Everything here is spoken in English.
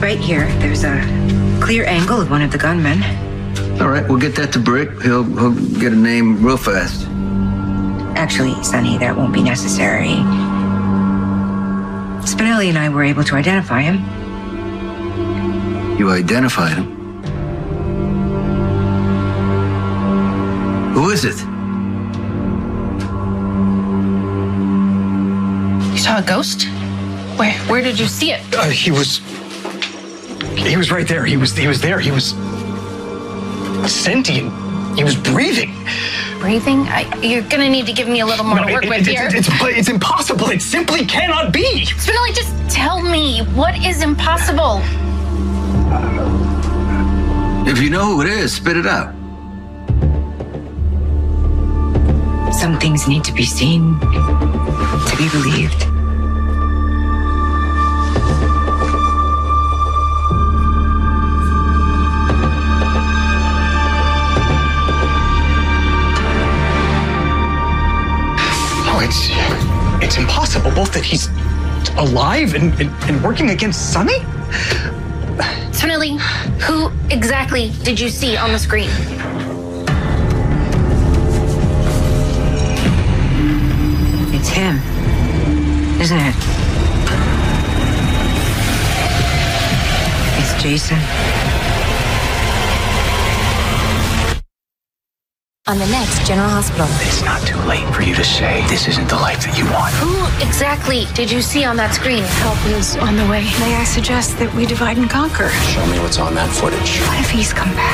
Right here, there's a clear angle of one of the gunmen. All right, we'll get that to Brick. He'll he'll get a name real fast. Actually, Sonny, that won't be necessary. Spinelli and I were able to identify him. You identified him. Who is it? You saw a ghost? Where where did you see it? Uh, he was. He was right there. He was. He was there. He was sentient. He was breathing. Breathing? I, you're gonna need to give me a little more No, to work it- with it- here. It's, it's, it's impossible. It simply cannot be. Spinelli, just tell me what is impossible. If you know who it is, spit it out. Some things need to be seen to be believed. It's it's impossible. Both that he's alive and, and, and working against Sonny. Spinelli, who exactly did you see on the screen? It's him, isn't it? It's Jason. On the next General Hospital. It's not too late for you to say this isn't the life that you want. Who exactly did you see on that screen? Help is on the way. May I suggest that we divide and conquer? Show me what's on that footage. What if he's come back